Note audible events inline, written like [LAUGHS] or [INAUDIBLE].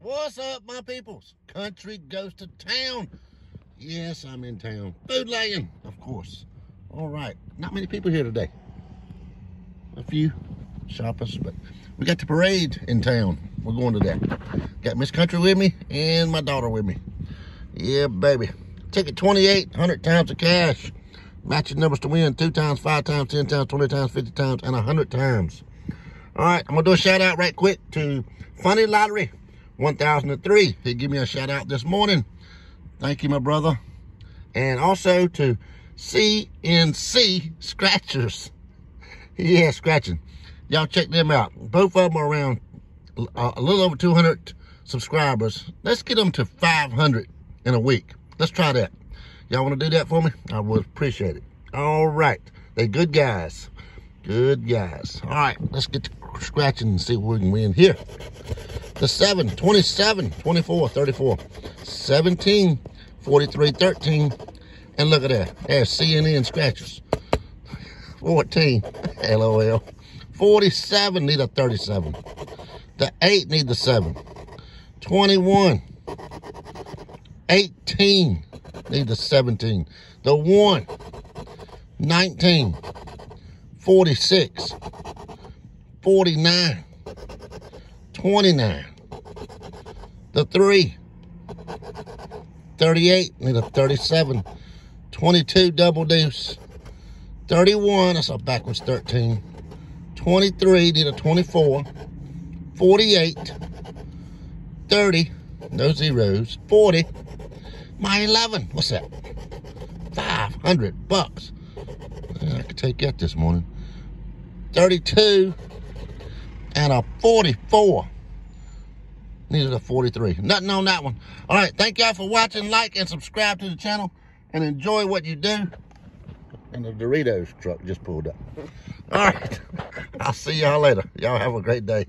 What's up, my peoples? Country goes to town. Yes, I'm in town. Food laying, of course. All right. Not many people here today. A few shoppers, but we got the parade in town. We're going to that. Got Miss Country with me and my daughter with me. Yeah, baby. Ticket 28, 100 times the cash. Matching numbers to win. Two times, five times, 10 times, 20 times, 50 times, and 100 times. All right, I'm to do a shout out right quick to Funny Lottery 1003. He gave me a shout out this morning. Thank you, my brother. And also to CNC Scratchers. [LAUGHS] Yeah, scratching. Y'all check them out. Both of them are around uh, a little over 200 subscribers. Let's get them to 500 in a week. Let's try that. Y'all want to do that for me? I would appreciate it. All right. They good guys. Good guys. All right. Let's get to scratching and see what we can win here. The 7, 27, 24, 34, 17, 43, 13. And look at that. There's CNN scratches. 14. [LAUGHS] LOL. 47 need a 37. The 8 need the 7. 21. 18 need the 17. The 1. 19. 46. 49. 29. The 3. 38 need a 37. 22 double deuce. 31, that's a backwards 13. 23, did a 24. 48. 30, no zeros. 40. My 11, what's that? 500 bucks. I could take that this morning. 32 and a 44. Needed a 43. Nothing on that one. All right, thank y'all for watching. Like and subscribe to the channel and enjoy what you do and the Doritos truck just pulled up. All right. [LAUGHS] I'll see y'all later. Y'all have a great day.